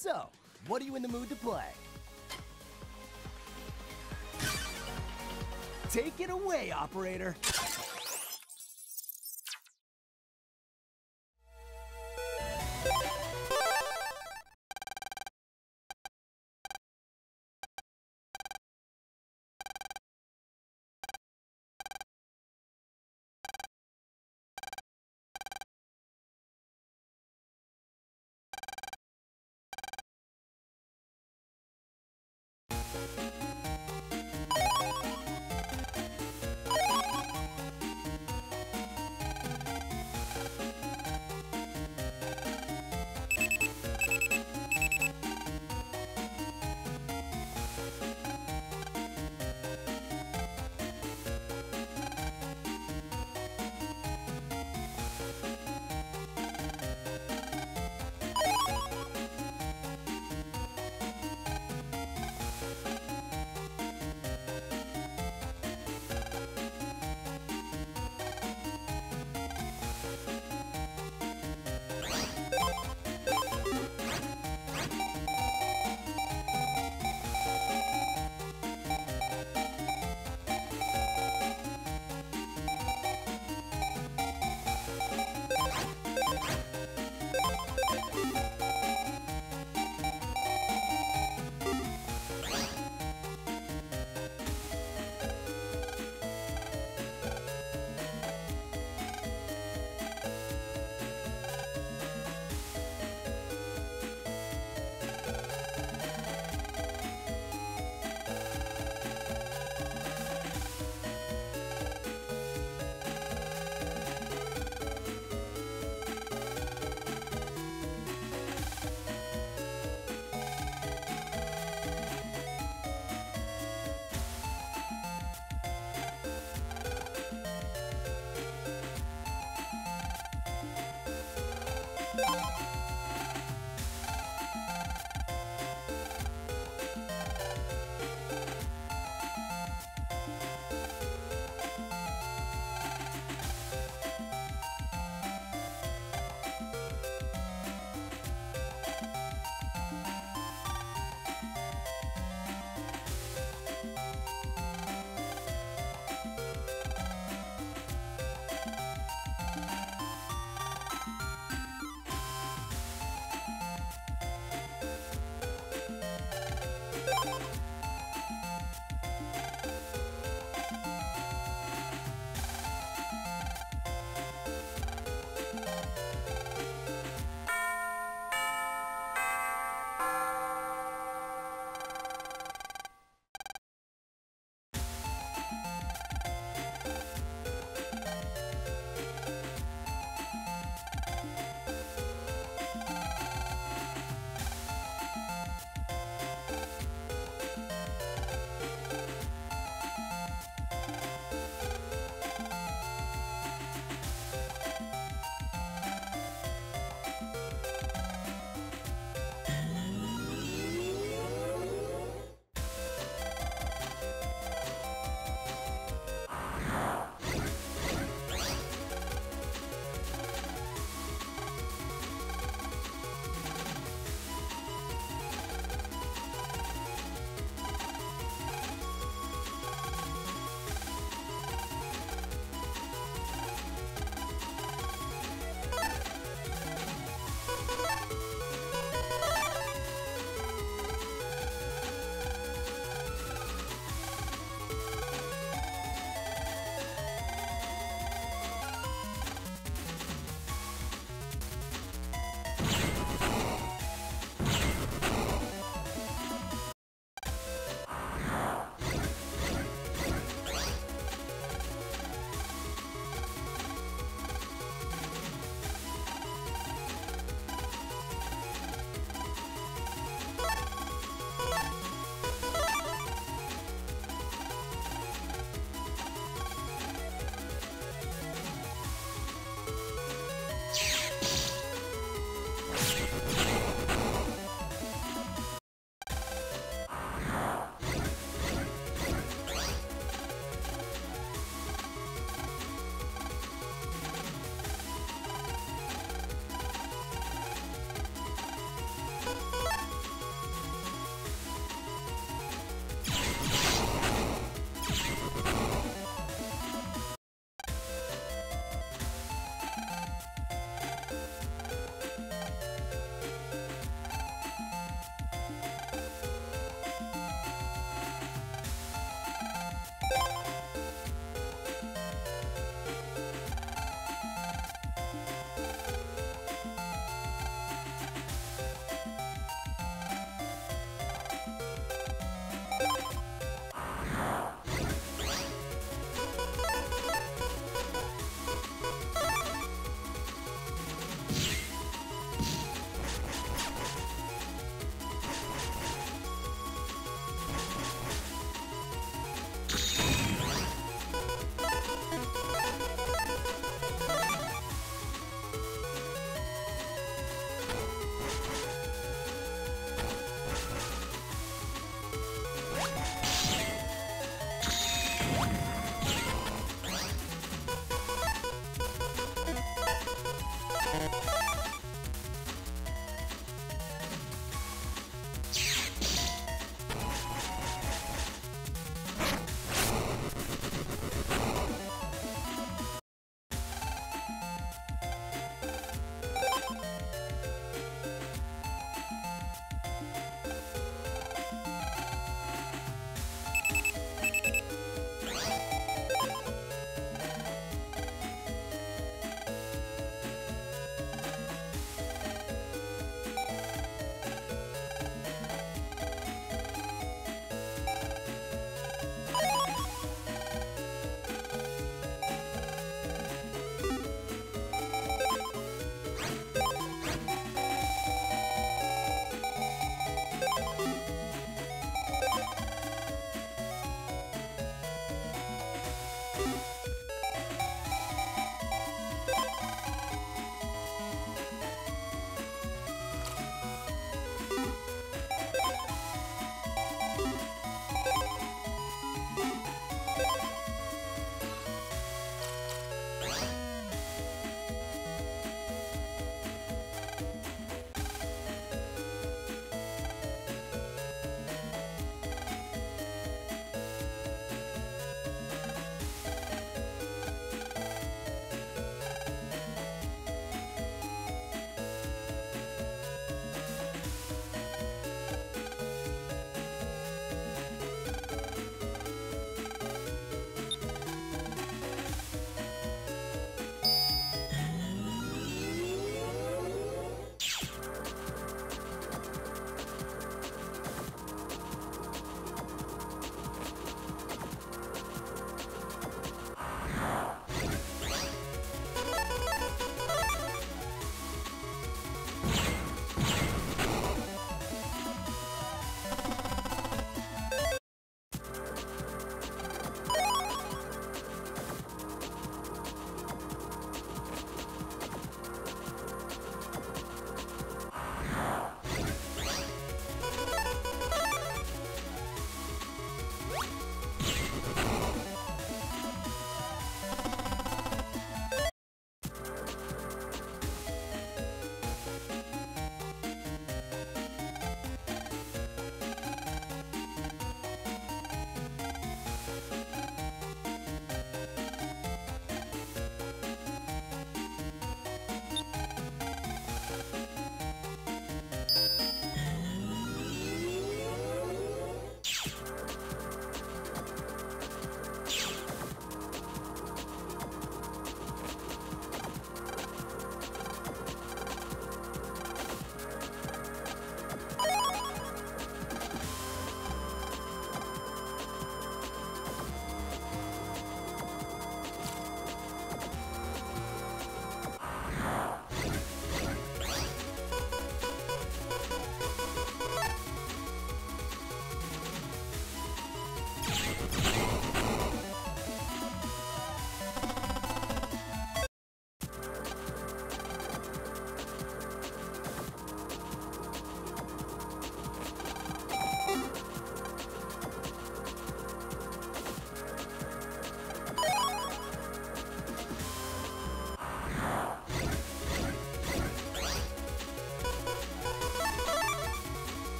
So, what are you in the mood to play? Take it away, operator.